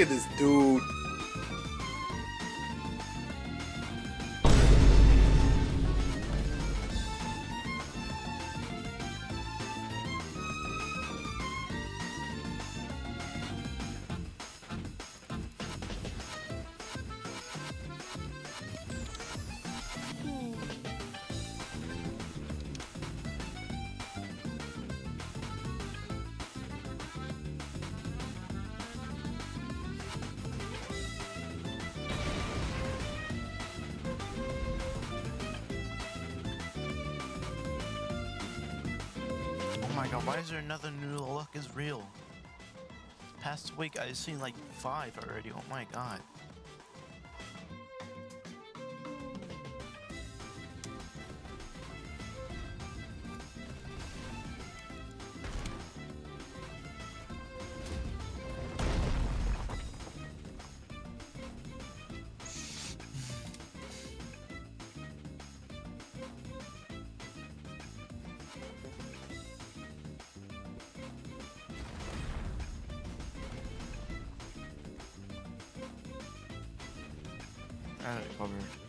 Look at this dude. Why is there another new luck is real? Past week I've seen like five already, oh my god. Got it covered.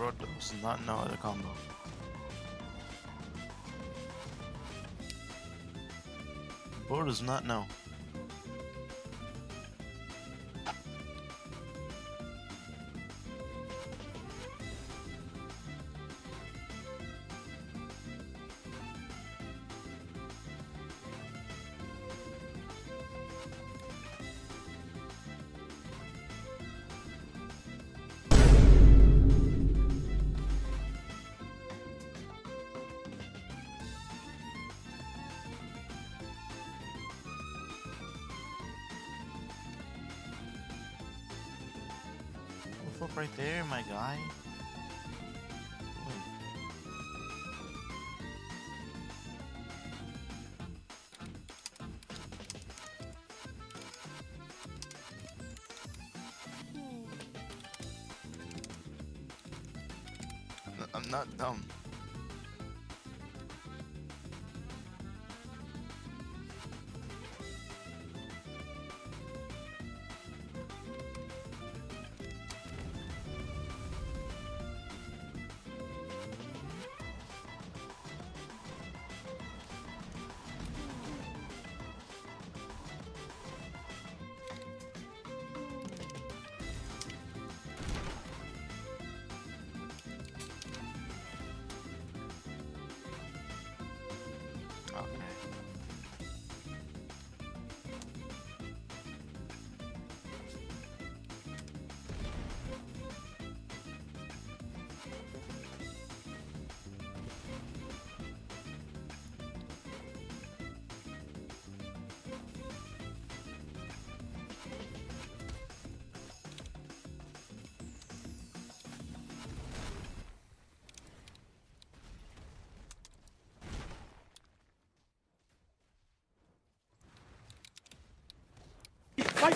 Bro does not know the combo. Bro does not know. Right there, my guy. I'm- not dumb.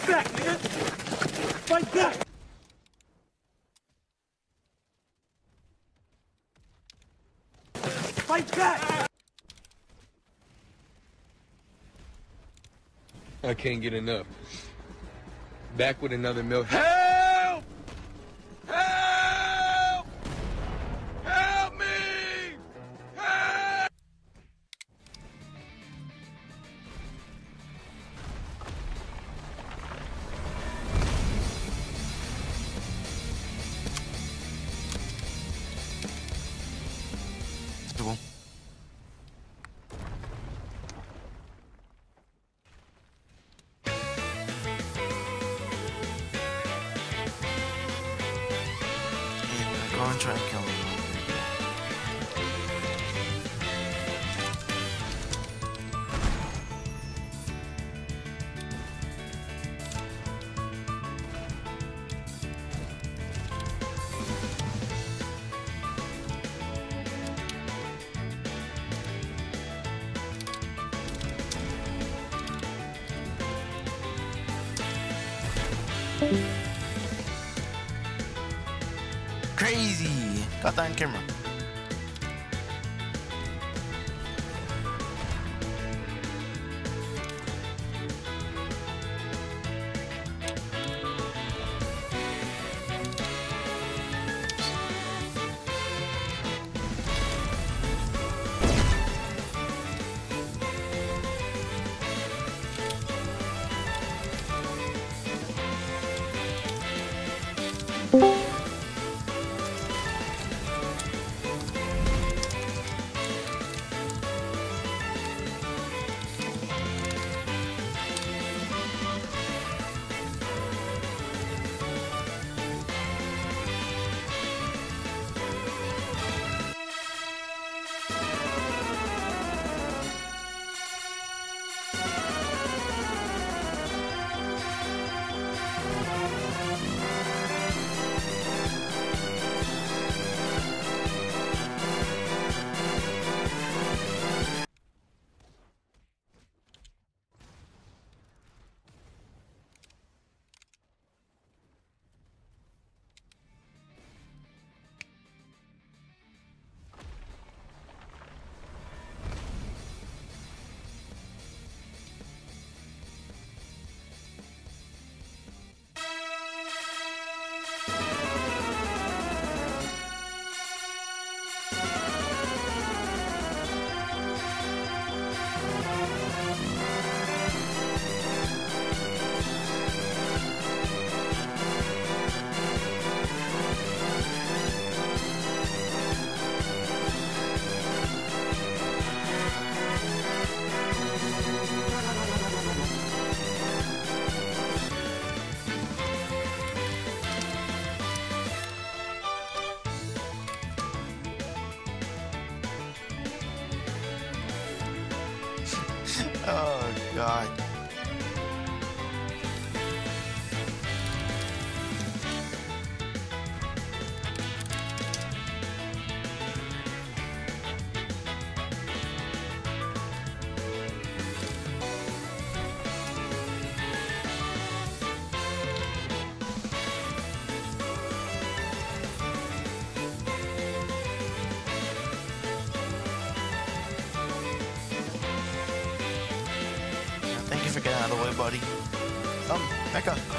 Fight back, nigga! Fight back! Fight back! I can't get enough. Back with another milk. Help! Yeah, go and try to kill me. Crazy! Got that on camera. Oh god. Thank buddy. Um, Mecca.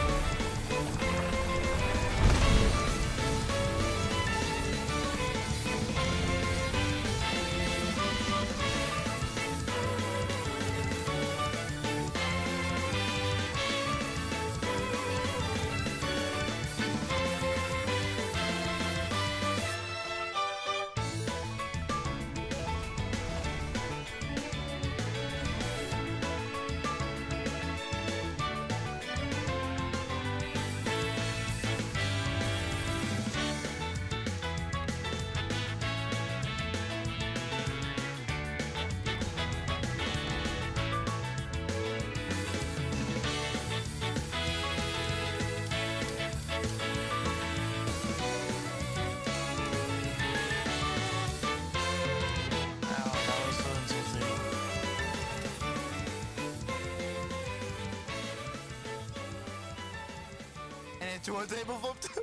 Two on table flipped.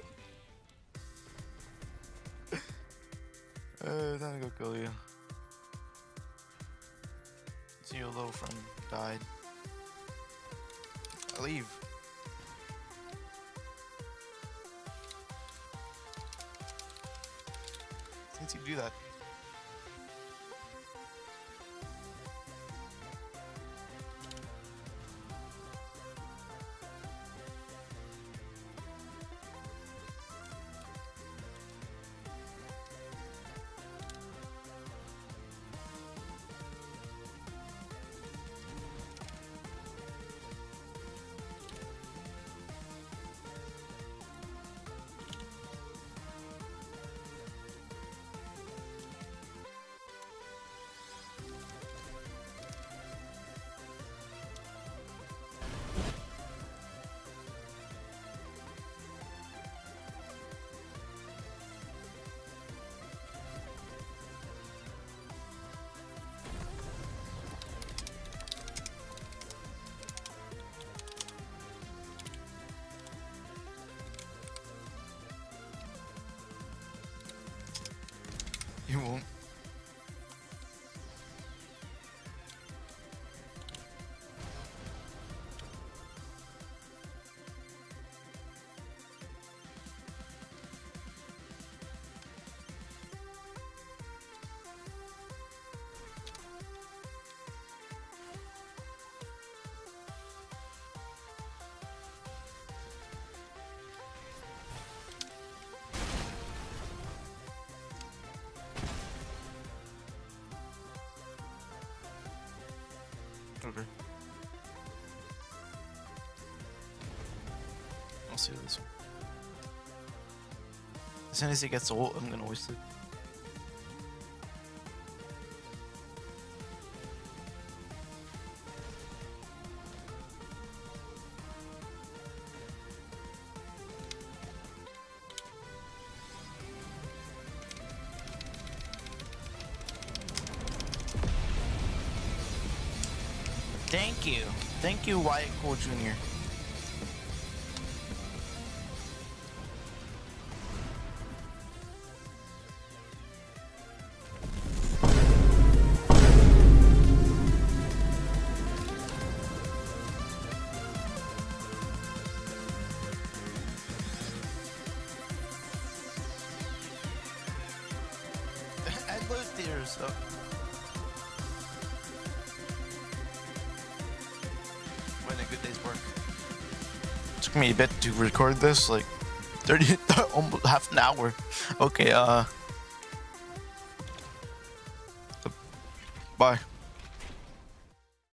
uh, time to go kill you. See your little friend died. I leave. Since you do that. Okay. I'll see this one. As soon as he gets old, I'm gonna waste it. Thank you. Thank you, Wyatt Cole Jr. Here, so. Work. Took me a bit to record this, like 30, almost half an hour. Okay, uh.